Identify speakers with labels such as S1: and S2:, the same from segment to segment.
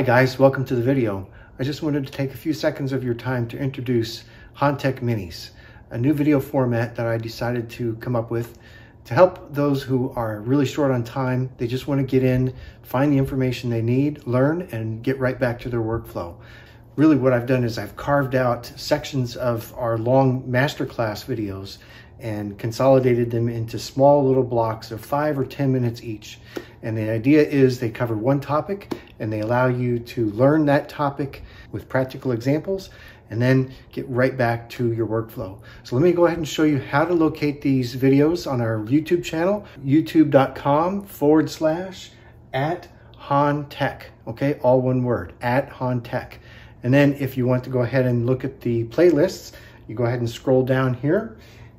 S1: Hi guys, welcome to the video. I just wanted to take a few seconds of your time to introduce Hahn-Tech Minis, a new video format that I decided to come up with to help those who are really short on time. They just want to get in, find the information they need, learn, and get right back to their workflow. Really what I've done is I've carved out sections of our long masterclass videos and consolidated them into small little blocks of five or 10 minutes each. And the idea is they cover one topic and they allow you to learn that topic with practical examples and then get right back to your workflow. So let me go ahead and show you how to locate these videos on our YouTube channel, youtube.com forward slash at HahnTech. Okay, all one word, at HahnTech. And then if you want to go ahead and look at the playlists, you go ahead and scroll down here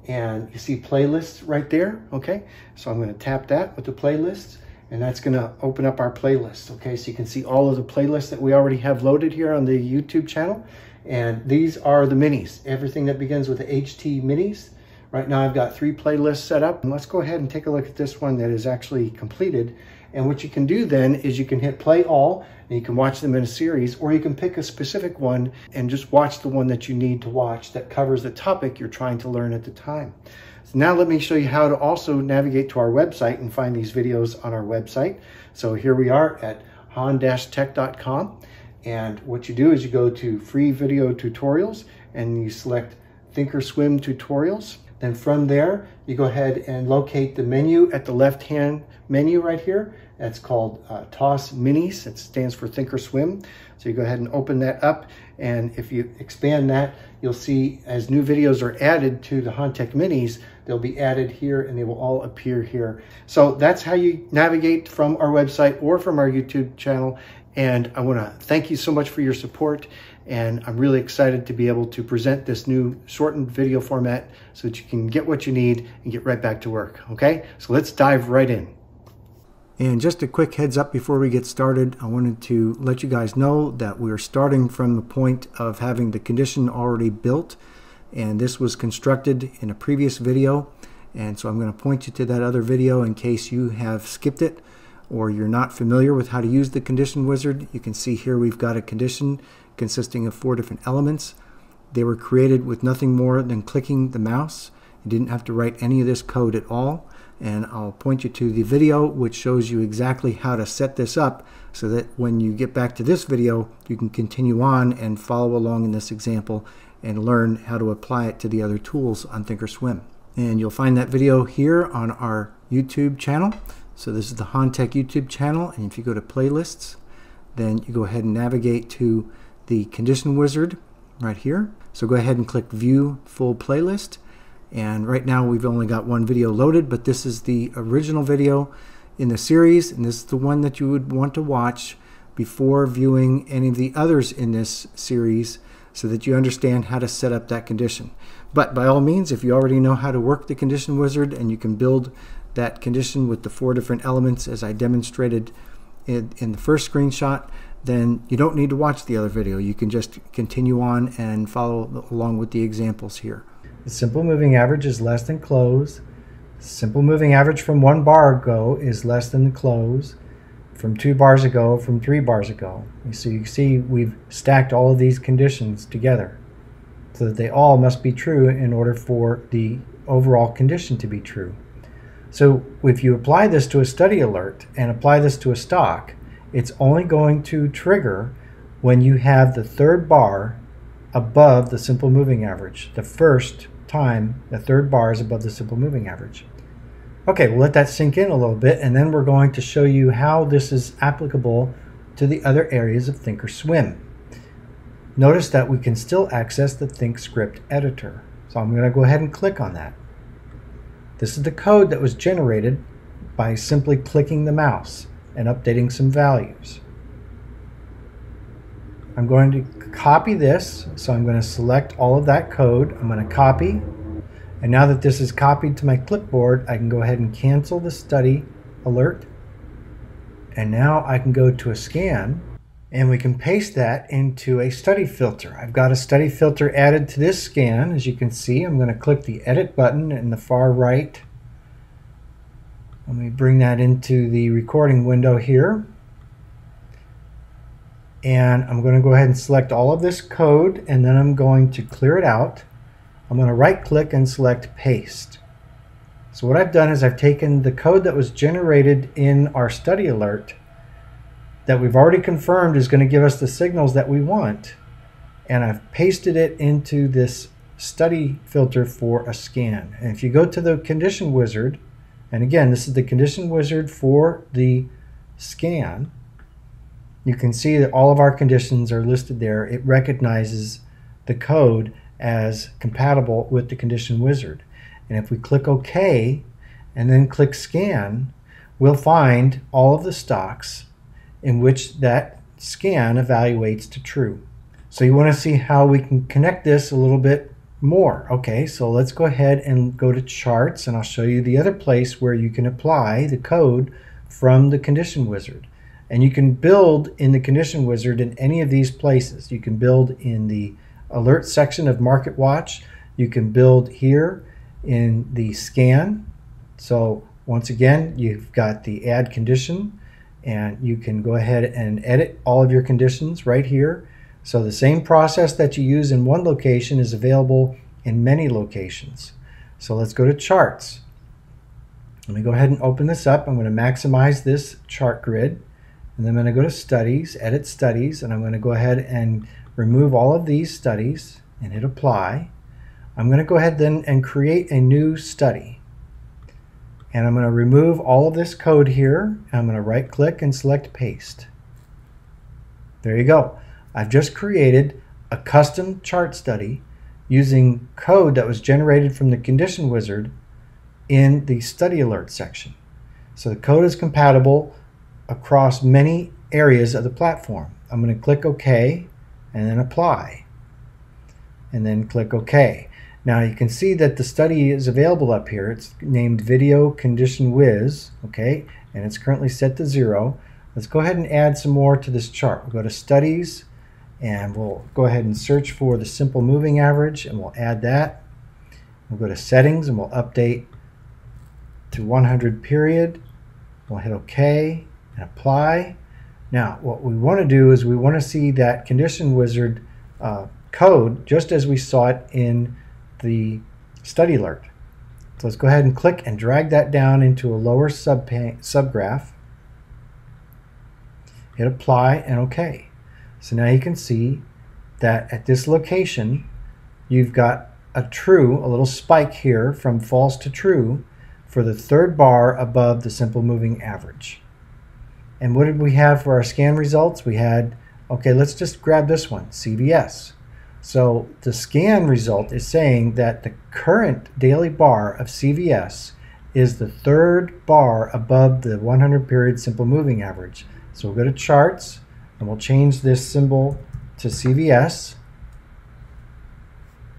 S1: and you see playlists right there. Okay, so I'm going to tap that with the playlists and that's going to open up our playlist. Okay, so you can see all of the playlists that we already have loaded here on the YouTube channel. And these are the minis, everything that begins with the HT minis. Right now I've got three playlists set up. And let's go ahead and take a look at this one that is actually completed. And what you can do then is you can hit play all and you can watch them in a series or you can pick a specific one and just watch the one that you need to watch that covers the topic you're trying to learn at the time. So now let me show you how to also navigate to our website and find these videos on our website. So here we are at hahn-tech.com. And what you do is you go to free video tutorials and you select Thinkorswim tutorials. Then from there, you go ahead and locate the menu at the left-hand menu right here. That's called uh, TOS Minis. It stands for Thinkorswim. So you go ahead and open that up. And if you expand that, you'll see as new videos are added to the Hahn-Tech Minis, they'll be added here and they will all appear here. So that's how you navigate from our website or from our YouTube channel. And I want to thank you so much for your support. And I'm really excited to be able to present this new shortened video format so that you can get what you need and get right back to work. Okay, so let's dive right in. And just a quick heads up before we get started, I wanted to let you guys know that we're starting from the point of having the condition already built. And this was constructed in a previous video. And so I'm going to point you to that other video in case you have skipped it or you're not familiar with how to use the condition wizard. You can see here we've got a condition consisting of four different elements. They were created with nothing more than clicking the mouse. You didn't have to write any of this code at all and I'll point you to the video which shows you exactly how to set this up so that when you get back to this video you can continue on and follow along in this example and learn how to apply it to the other tools on Thinkorswim. And you'll find that video here on our YouTube channel. So this is the Hahn-Tech YouTube channel and if you go to playlists then you go ahead and navigate to the condition wizard right here. So go ahead and click view full playlist and right now we've only got one video loaded, but this is the original video in the series, and this is the one that you would want to watch before viewing any of the others in this series so that you understand how to set up that condition. But by all means, if you already know how to work the condition wizard and you can build that condition with the four different elements as I demonstrated in, in the first screenshot, then you don't need to watch the other video. You can just continue on and follow along with the examples here. The simple moving average is less than close. Simple moving average from one bar ago is less than the close. From two bars ago, from three bars ago. So you see we've stacked all of these conditions together so that they all must be true in order for the overall condition to be true. So if you apply this to a study alert and apply this to a stock, it's only going to trigger when you have the third bar above the simple moving average. The first time, the third bar is above the simple moving average. Okay, we'll let that sink in a little bit, and then we're going to show you how this is applicable to the other areas of Thinkorswim. Notice that we can still access the ThinkScript editor. So I'm going to go ahead and click on that. This is the code that was generated by simply clicking the mouse and updating some values. I'm going to copy this. So I'm going to select all of that code. I'm going to copy. And now that this is copied to my clipboard, I can go ahead and cancel the study alert. And now I can go to a scan and we can paste that into a study filter. I've got a study filter added to this scan. As you can see, I'm going to click the edit button in the far right. Let me bring that into the recording window here. and I'm going to go ahead and select all of this code and then I'm going to clear it out. I'm going to right click and select paste. So what I've done is I've taken the code that was generated in our study alert that we've already confirmed is going to give us the signals that we want and I've pasted it into this study filter for a scan. And if you go to the condition wizard, and again, this is the condition wizard for the scan, you can see that all of our conditions are listed there. It recognizes the code as compatible with the condition wizard. And if we click OK and then click scan, we'll find all of the stocks in which that scan evaluates to true. So you want to see how we can connect this a little bit more. Okay, so let's go ahead and go to charts and I'll show you the other place where you can apply the code from the condition wizard. And you can build in the condition wizard in any of these places. You can build in the alert section of Market Watch. You can build here in the scan. So once again, you've got the add condition and you can go ahead and edit all of your conditions right here. So the same process that you use in one location is available in many locations. So let's go to charts. Let me go ahead and open this up. I'm going to maximize this chart grid. And then I'm going to go to studies, edit studies, and I'm going to go ahead and remove all of these studies and hit apply. I'm going to go ahead then and create a new study. And I'm going to remove all of this code here. I'm going to right click and select paste. There you go. I've just created a custom chart study using code that was generated from the condition wizard in the study alert section. So the code is compatible across many areas of the platform. I'm going to click OK and then apply and then click OK. Now you can see that the study is available up here. It's named Video Condition Wiz, okay, and it's currently set to zero. Let's go ahead and add some more to this chart. We'll go to Studies and we'll go ahead and search for the simple moving average and we'll add that. We'll go to Settings and we'll update to 100 period. We'll hit OK and apply. Now, what we want to do is we want to see that condition wizard uh, code just as we saw it in the study alert. So let's go ahead and click and drag that down into a lower sub subgraph. Hit apply and OK. So now you can see that at this location, you've got a true, a little spike here from false to true for the third bar above the simple moving average. And what did we have for our scan results? We had, okay, let's just grab this one, CVS. So the scan result is saying that the current daily bar of CVS is the third bar above the 100 period simple moving average. So we'll go to charts and we'll change this symbol to CVS.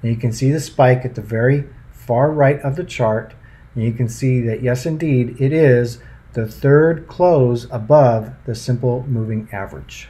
S1: And you can see the spike at the very far right of the chart. And you can see that yes, indeed, it is the third close above the simple moving average.